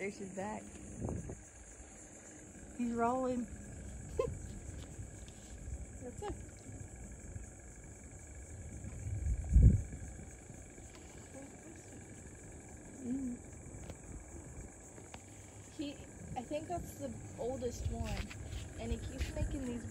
There there's his back. He's rolling. That's it. Mm. He, I think that's the oldest one, and he keeps making these.